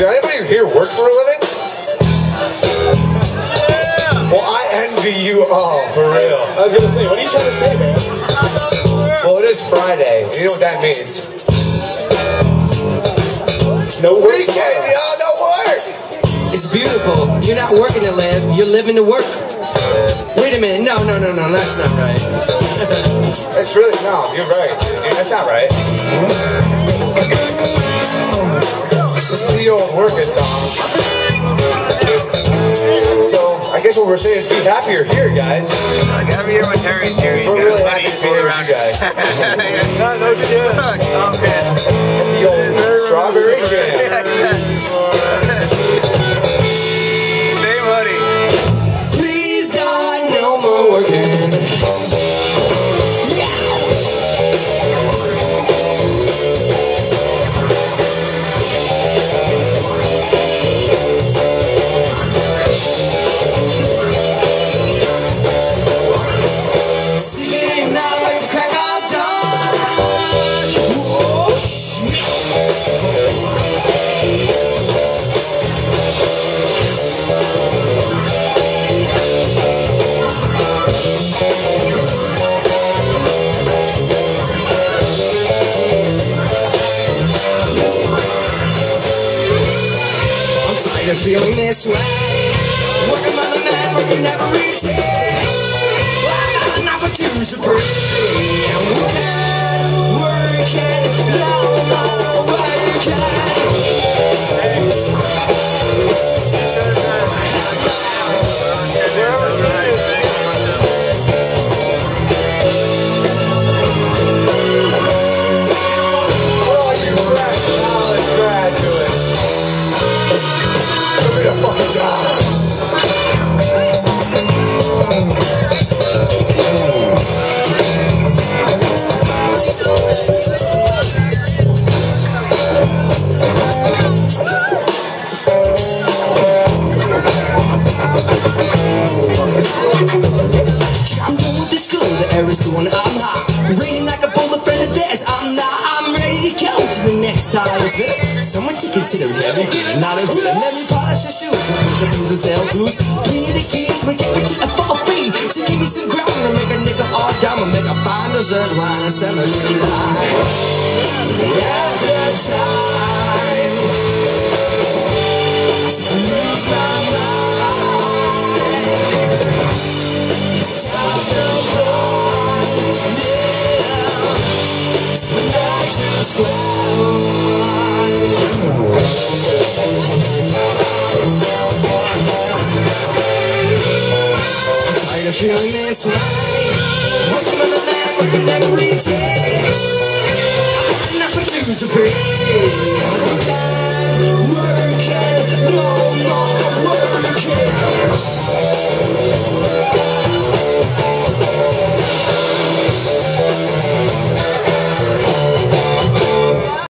Does anybody here work for a living? Well, I envy you all, for real. I was gonna say, what are you trying to say, man? Well, it is Friday. You know what that means. No work Weekend, tomorrow. y'all, no work. It's beautiful. You're not working to live, you're living to work. Wait a minute. No, no, no, no, that's not right. It's really, no, you're right. That's not right. The old working song. So, I guess what we're saying is be happier here, guys. Year when Terry's here, We're really happy to be around you guys. Of feeling this way. Working mother man, working every day. Got enough of twos to breathe. School, the air is cool and I'm hot. Raising like a of friend of theirs. I'm not, I'm ready to go to the next bit. Someone to consider heavy, not a good. Let me polish your shoes, weapons and and sell blues. Clean the keys, we get to a full fee. So give me some ground and make a nigga all down and make a fine dessert wine and sell a little line. After time, feeling this way. Working on every day. I've got nothing to to.